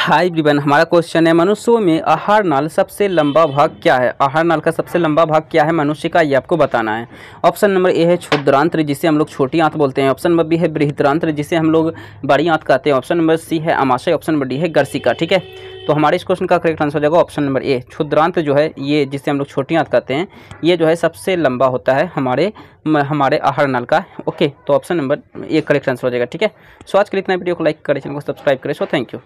Hi everyone, हमारा question है मनुष्यों में आहार नाल सबसे लंबा भाग क्या है? आहार नाल का सबसे लंबा भाग क्या है मनुष्य का, ये आपको बताना है। ऑप्शन नंबर ए है क्षुद्रांत्र, जिसे हम लोग छोटी आंत बोलते हैं। ऑप्शन नंबर बी है बृहद्रांत्र, जिसे हम लोग बड़ी आंत कहते हैं। ऑप्शन नंबर सी है अमाशय ऑप्शन नंबर डी है गर्सिका ठीक है? तो हमारे इस क्वेश्चन का करेक्ट आंसर हो जाएगा ऑप्शन नंबर ए क्षुद्रांत जो है, ये जिसे हम लोग छोटी आंत कहते हैं, ये जो है सबसे लंबा होता है हमारे हमारे आहार नाल का। ओके तो option number A correct answer हो जाएगा, ठीक है? सो आज के लिए इतना वीडियो को लाइक करें चैनल को सब्सक्राइब करें। So thank you